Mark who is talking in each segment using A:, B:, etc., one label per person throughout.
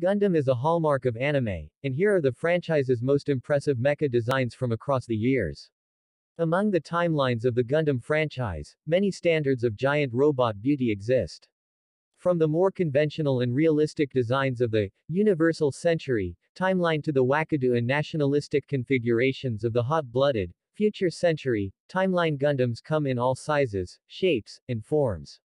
A: Gundam is a hallmark of anime, and here are the franchise's most impressive mecha designs from across the years. Among the timelines of the Gundam franchise, many standards of giant robot beauty exist. From the more conventional and realistic designs of the Universal Century timeline to the wackadoo and nationalistic configurations of the hot-blooded Future Century timeline Gundams come in all sizes, shapes, and forms.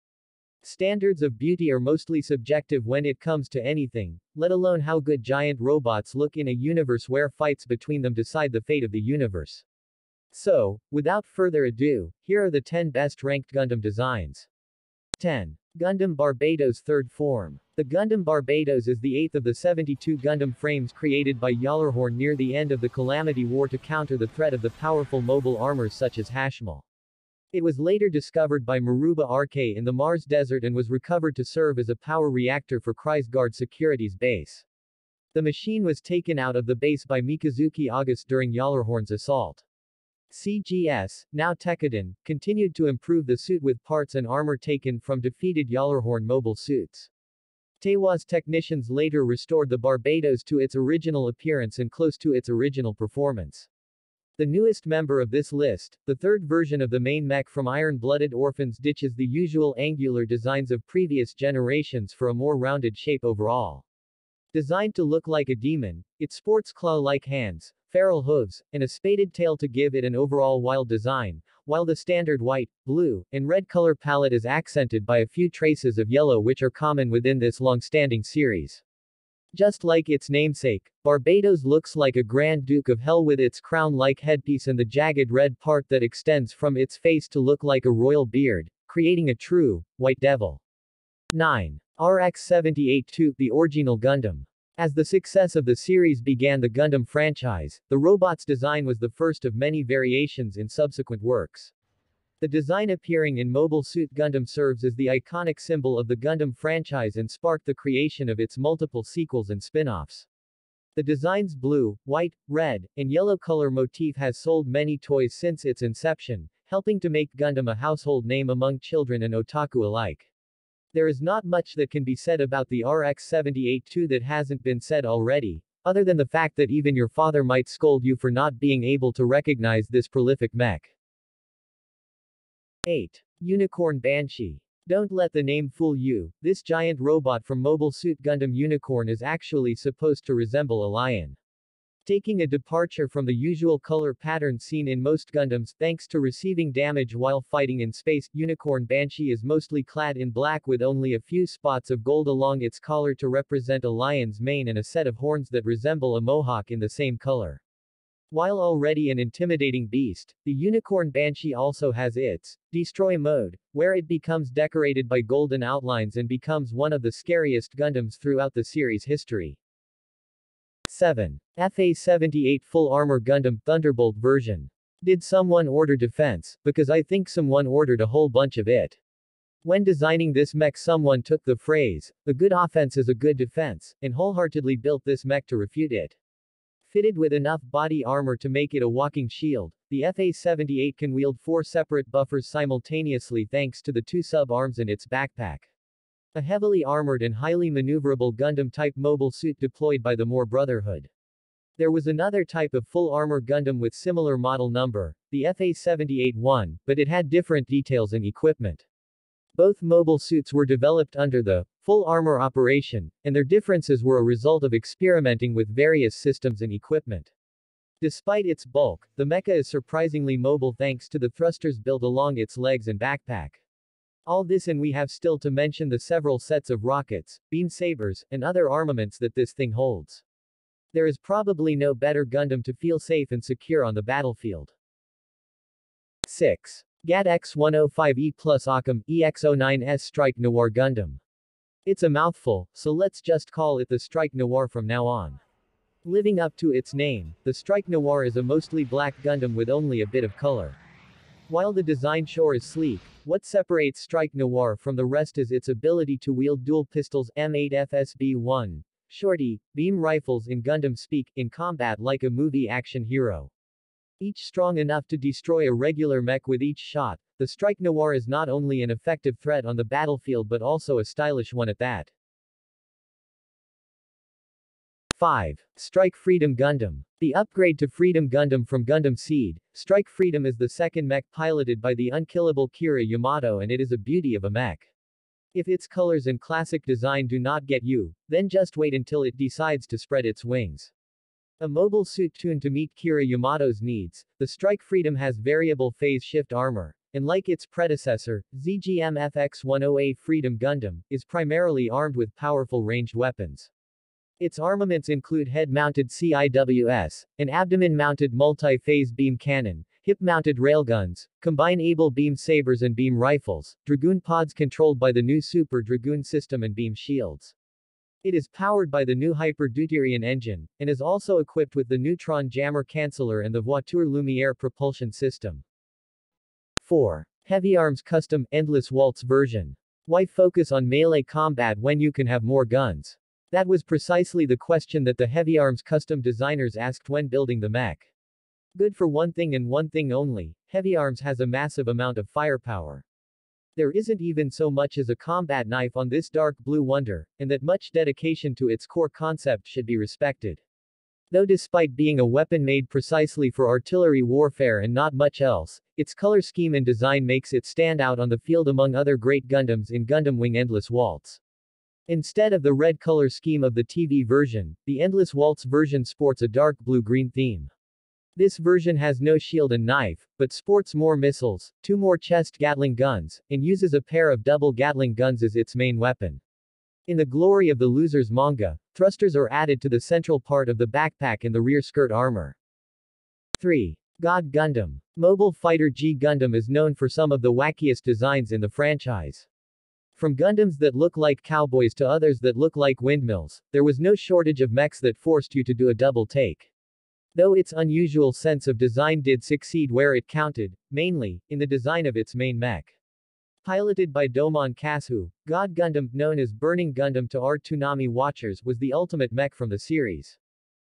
A: Standards of beauty are mostly subjective when it comes to anything, let alone how good giant robots look in a universe where fights between them decide the fate of the universe. So, without further ado, here are the 10 best ranked Gundam designs. 10. Gundam Barbatos Third Form. The Gundam Barbatos is the eighth of the 72 Gundam frames created by Gjallarhorn near the end of the Calamity War to counter the threat of the powerful mobile armors such as Hashmal. It was later discovered by Maruba Arkay in the Mars desert and was recovered to serve as a power reactor for Chryse Guard Security's base. The machine was taken out of the base by Mikazuki Augus during Gjallarhorn's assault. CGS, now Tekkadan, continued to improve the suit with parts and armor taken from defeated Gjallarhorn mobile suits. Teiwaz technicians later restored the Barbatos to its original appearance and close to its original performance. The newest member of this list, the third version of the main mech from Iron-Blooded Orphans ditches the usual angular designs of previous generations for a more rounded shape overall. Designed to look like a demon, it sports claw-like hands, feral hooves, and a spaded tail to give it an overall wild design, while the standard white, blue, and red color palette is accented by a few traces of yellow which are common within this long-standing series. Just like its namesake, Barbatos looks like a Grand Duke of Hell with its crown-like headpiece and the jagged red part that extends from its face to look like a royal beard, creating a true, white devil. 9. RX-78-2, the original Gundam. As the success of the series began the Gundam franchise, the robot's design was the first of many variations in subsequent works. The design appearing in Mobile Suit Gundam serves as the iconic symbol of the Gundam franchise and sparked the creation of its multiple sequels and spin-offs. The design's blue, white, red, and yellow color motif has sold many toys since its inception, helping to make Gundam a household name among children and otaku alike. There is not much that can be said about the RX-78-2 that hasn't been said already, other than the fact that even your father might scold you for not being able to recognize this prolific mech. 8. Unicorn Banshee. Don't let the name fool you, this giant robot from Mobile Suit Gundam Unicorn is actually supposed to resemble a lion. Taking a departure from the usual color pattern seen in most Gundams, thanks to receiving damage while fighting in space, Unicorn Banshee is mostly clad in black with only a few spots of gold along its collar to represent a lion's mane and a set of horns that resemble a mohawk in the same color. While already an intimidating beast, the Unicorn Banshee also has its Destroy mode, where it becomes decorated by golden outlines and becomes one of the scariest Gundams throughout the series' history. 7. FA-78 Full Armor Gundam Thunderbolt version. Did someone order defense, because I think someone ordered a whole bunch of it. When designing this mech someone took the phrase, a good offense is a good defense, and wholeheartedly built this mech to refute it. Fitted with enough body armor to make it a walking shield, the FA-78 can wield four separate buffers simultaneously thanks to the two sub-arms in its backpack. A heavily armored and highly maneuverable Gundam-type mobile suit deployed by the Moore Brotherhood. There was another type of full-armor Gundam with similar model number, the FA-78-1, but it had different details and equipment. Both mobile suits were developed under the full armor operation, and their differences were a result of experimenting with various systems and equipment. Despite its bulk, the mecha is surprisingly mobile thanks to the thrusters built along its legs and backpack. All this and we have still to mention the several sets of rockets, beam sabers, and other armaments that this thing holds. There is probably no better Gundam to feel safe and secure on the battlefield. 6. GAT X-105E plus Occam, EX-09S Strike Noir Gundam. It's a mouthful, so let's just call it the Strike Noir from now on. Living up to its name, the Strike Noir is a mostly black Gundam with only a bit of color. While the design sure is sleek, what separates Strike Noir from the rest is its ability to wield dual pistols M8 FSB-1, shorty, beam rifles in Gundam speak, in combat like a movie action hero. Each strong enough to destroy a regular mech with each shot, the Strike Noir is not only an effective threat on the battlefield but also a stylish one at that. 5. Strike Freedom Gundam. The upgrade to Freedom Gundam from Gundam Seed, Strike Freedom is the second mech piloted by the unkillable Kira Yamato and it is a beauty of a mech. If its colors and classic design do not get you, then just wait until it decides to spread its wings. A mobile suit tuned to meet Kira Yamato's needs, the Strike Freedom has variable phase shift armor, and like its predecessor, ZGM FX-10A Freedom Gundam, is primarily armed with powerful ranged weapons. Its armaments include head-mounted CIWS, an abdomen-mounted multi-phase beam cannon, hip-mounted railguns, combine-able beam sabers and beam rifles, Dragoon pods controlled by the new Super Dragoon system and beam shields. It is powered by the new Hyper Deuterium engine, and is also equipped with the Neutron Jammer Canceller and the Voiture Lumiere propulsion system. 4. Heavy Arms Custom Endless Waltz version. Why focus on melee combat when you can have more guns? That was precisely the question that the Heavy Arms custom designers asked when building the mech. Good for one thing and one thing only, Heavy Arms has a massive amount of firepower. There isn't even so much as a combat knife on this dark blue wonder, and that much dedication to its core concept should be respected. Though despite being a weapon made precisely for artillery warfare and not much else, its color scheme and design makes it stand out on the field among other great Gundams in Gundam Wing Endless Waltz. Instead of the red color scheme of the TV version, the Endless Waltz version sports a dark blue-green theme. This version has no shield and knife, but sports more missiles, two more chest Gatling guns, and uses a pair of double Gatling guns as its main weapon. In the Glory of the Losers manga, thrusters are added to the central part of the backpack and the rear skirt armor. 3. God Gundam. Mobile Fighter G Gundam is known for some of the wackiest designs in the franchise. From Gundams that look like cowboys to others that look like windmills, there was no shortage of mechs that forced you to do a double take. Though its unusual sense of design did succeed where it counted, mainly, in the design of its main mech. Piloted by Domon Kasshu, God Gundam, known as Burning Gundam to our Toonami watchers, was the ultimate mech from the series.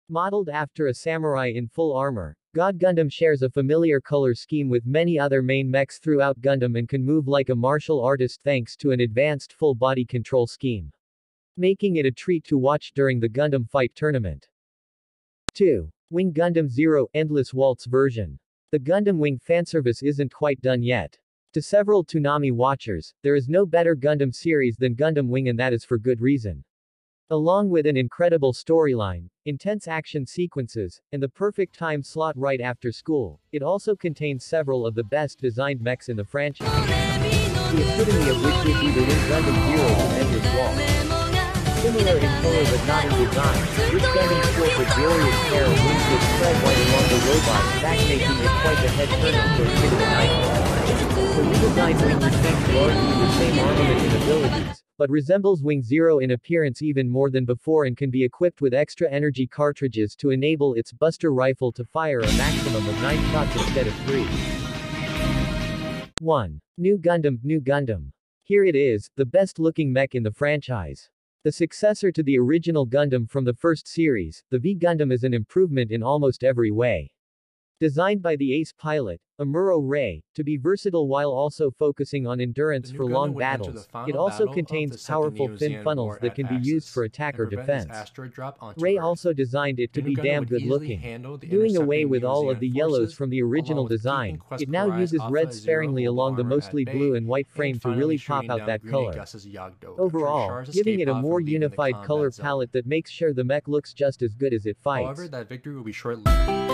A: Modeled after a samurai in full armor, God Gundam shares a familiar color scheme with many other main mechs throughout Gundam and can move like a martial artist thanks to an advanced full body control scheme. Making it a treat to watch during the Gundam Fight Tournament. 2. Wing Gundam Zero Endless Waltz version. The Gundam Wing fanservice isn't quite done yet. To several Toonami watchers, there is no better Gundam series than Gundam Wing and that is for good reason. Along with an incredible storyline, intense action sequences, and the perfect time slot right after school, it also contains several of the best designed mechs in the franchise. The epitome of which would be the Wing Gundam Zero Endless Waltz. Similar in color but not in design, this sports a glorious pair of wings spread wide along the robot, back making it quite the head turner for a kid of the night. The redesigned wing retains largely the same armament and abilities, but resembles Wing Zero in appearance even more than before and can be equipped with extra energy cartridges to enable its Buster rifle to fire a maximum of 9 shots instead of 3. 1. Nu Gundam, Nu Gundam. Here it is, the best looking mech in the franchise. The successor to the original Gundam from the first series, the V Gundam is an improvement in almost every way. Designed by the ace pilot, Amuro Ray, to be versatile while also focusing on endurance for long battles, it also contains powerful fin funnels that can be used for attack or defense. Ray also designed it to be damn good looking. Doing away with all of the yellows from the original design, it now uses red sparingly along the mostly blue and white frame to really pop out that color. Overall, giving it a more unified color palette that makes sure the mech looks just as good as it fights.
B: However, that victory will be short-lived.